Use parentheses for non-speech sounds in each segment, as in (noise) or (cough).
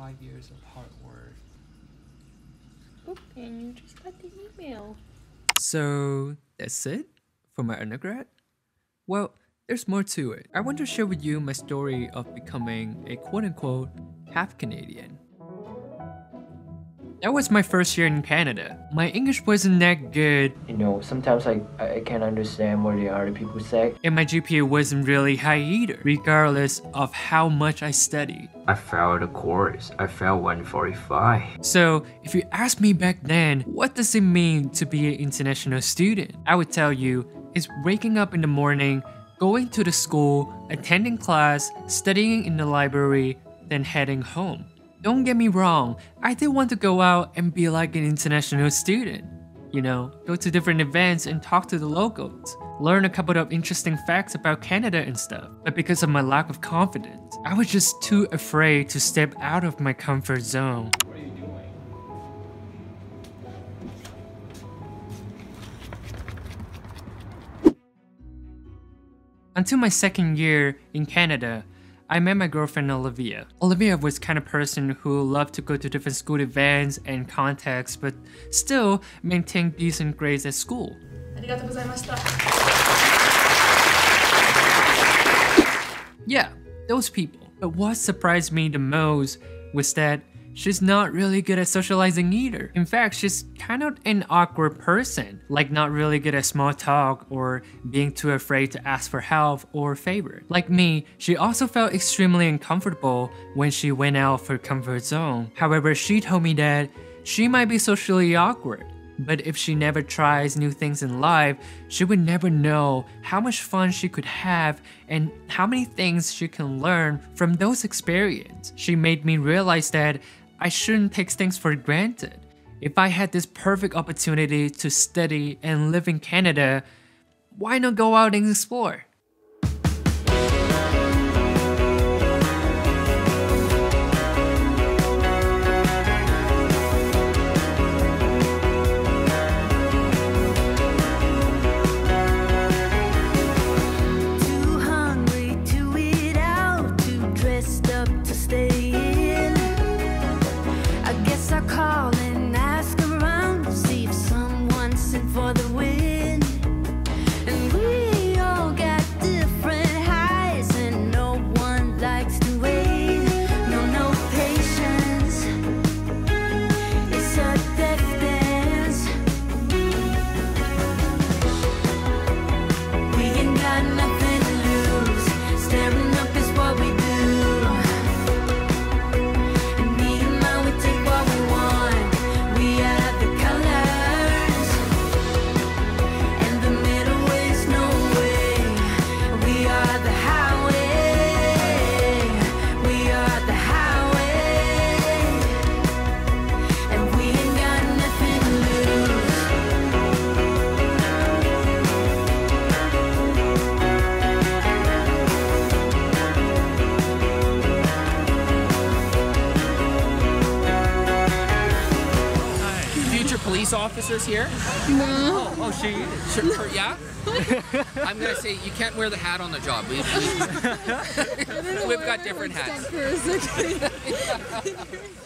five years of hard work. Okay, you just got the email. So that's it for my undergrad? Well, there's more to it. I want to share with you my story of becoming a quote unquote half Canadian. That was my first year in Canada. My English wasn't that good, You know, sometimes I, I I can't understand what the other people say. and my GPA wasn't really high either, regardless of how much I studied. I failed a course. I failed 145. So, if you ask me back then, what does it mean to be an international student? I would tell you, it's waking up in the morning, going to the school, attending class, studying in the library, then heading home. Don't get me wrong, I did want to go out and be like an international student. You know, go to different events and talk to the locals, learn a couple of interesting facts about Canada and stuff. But because of my lack of confidence, I was just too afraid to step out of my comfort zone. Until my second year in Canada, I met my girlfriend Olivia. Olivia was kind of person who loved to go to different school events and contacts, but still maintained decent grades at school. Yeah, those people. But what surprised me the most was that she's not really good at socializing either. In fact, she's kind of an awkward person, like not really good at small talk or being too afraid to ask for help or favor. Like me, she also felt extremely uncomfortable when she went out of her comfort zone. However, she told me that she might be socially awkward. But if she never tries new things in life, she would never know how much fun she could have and how many things she can learn from those experiences. She made me realize that I shouldn't take things for granted. If I had this perfect opportunity to study and live in Canada, why not go out and explore? Call and ask around see if someone in for the officers here? No. Oh, oh she is. Sure, her- yeah? (laughs) I'm going to say you can't wear the hat on the job. We, we, (laughs) we've got different hats. (laughs)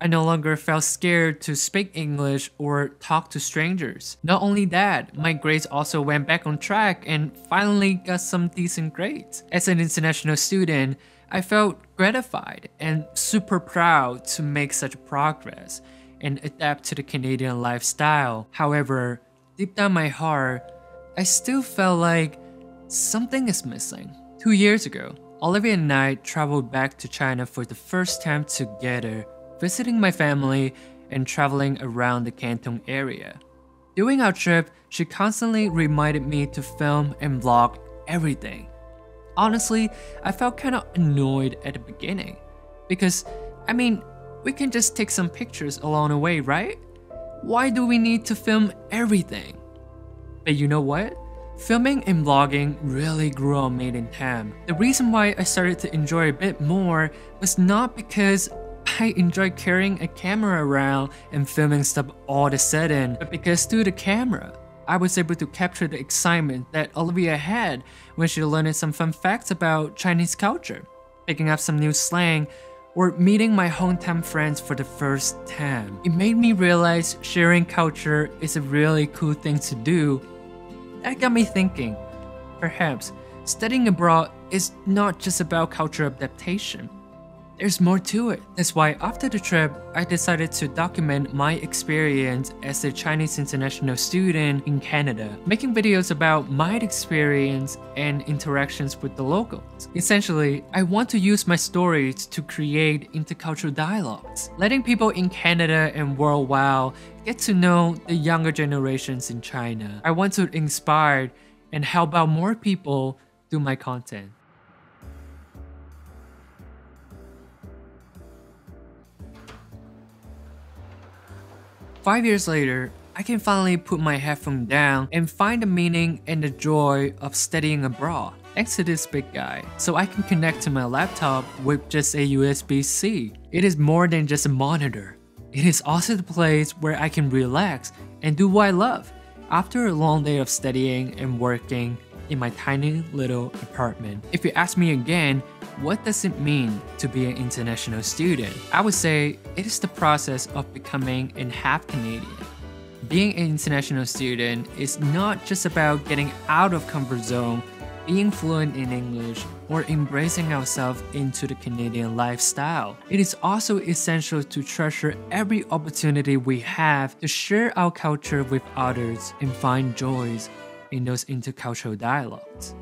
I no longer felt scared to speak English or talk to strangers. Not only that, my grades also went back on track and finally got some decent grades. As an international student, I felt gratified and super proud to make such progress and adapt to the Canadian lifestyle. However, deep down my heart, I still felt like something is missing. Two years ago, Olivia and I traveled back to China for the first time together, visiting my family and traveling around the Canton area. During our trip, she constantly reminded me to film and vlog everything. Honestly, I felt kind of annoyed at the beginning. Because, I mean, we can just take some pictures along the way, right? Why do we need to film everything? But you know what? Filming and vlogging really grew on me in time. The reason why I started to enjoy a bit more was not because I enjoy carrying a camera around and filming stuff all of a sudden, but because through the camera, I was able to capture the excitement that Olivia had when she learned some fun facts about Chinese culture, picking up some new slang, or meeting my hometown friends for the first time. It made me realize sharing culture is a really cool thing to do. That got me thinking. Perhaps studying abroad is not just about cultural adaptation. There's more to it. That's why after the trip, I decided to document my experience as a Chinese international student in Canada, making videos about my experience and interactions with the locals. Essentially, I want to use my stories to create intercultural dialogues, letting people in Canada and worldwide get to know the younger generations in China. I want to inspire and help out more people through my content. Five years later, I can finally put my headphone down and find the meaning and the joy of studying abroad thanks to this big guy. So I can connect to my laptop with just a USB-C. It is more than just a monitor. It is also the place where I can relax and do what I love after a long day of studying and working in my tiny little apartment. If you ask me again, what does it mean to be an international student? I would say it is the process of becoming a half Canadian. Being an international student is not just about getting out of comfort zone, being fluent in English, or embracing ourselves into the Canadian lifestyle. It is also essential to treasure every opportunity we have to share our culture with others and find joys in those intercultural dialogues.